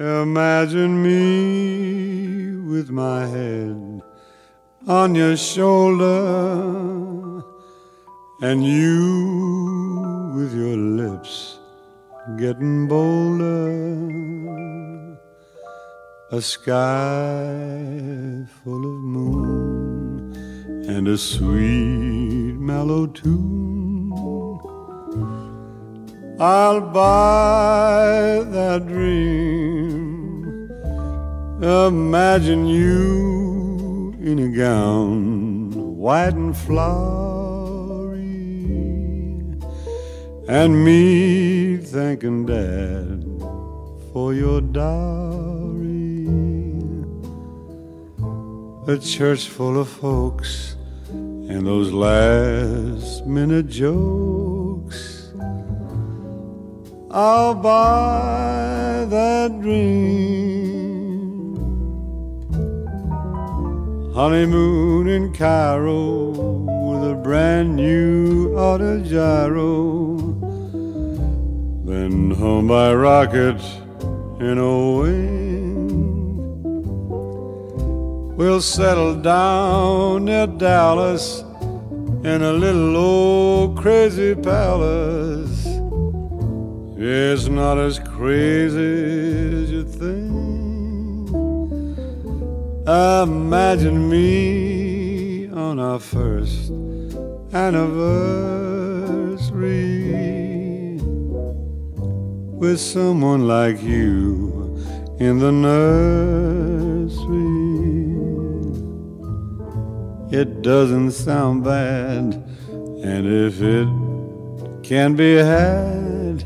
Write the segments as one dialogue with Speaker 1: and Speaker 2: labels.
Speaker 1: Imagine me with my head on your shoulder and you with your lips getting bolder. A sky full of moon and a sweet mellow tune. I'll buy that dream. Imagine you in a gown white and flowery, and me thanking Dad for your dowry. A church full of folks and those last minute jokes. I'll buy that dream. Honeymoon in Cairo with a brand new auto gyro. Then home by rocket in a wing. We'll settle down near Dallas in a little old crazy palace. It's not as crazy as you think. Imagine me on our first anniversary with someone like you in the nursery. It doesn't sound bad, and if it can be had,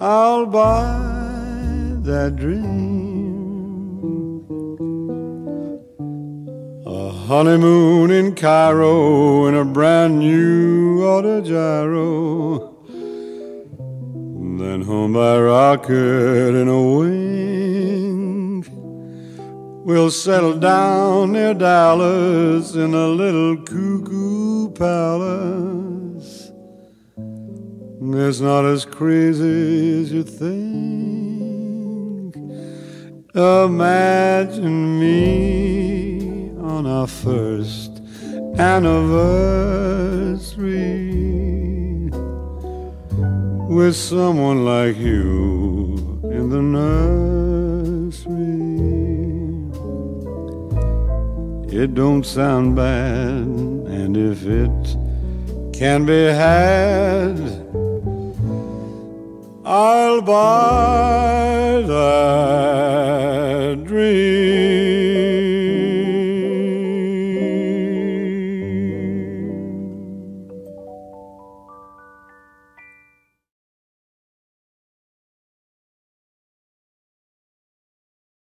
Speaker 1: I'll buy that dream. Honeymoon in Cairo in a brand new auto gyro. Then home by rocket in a wing. We'll settle down near Dallas in a little cuckoo palace. It's not as crazy as you think. Imagine me our first anniversary with someone like you in the nursery. It don't sound bad, and if it can be had, I'll buy that.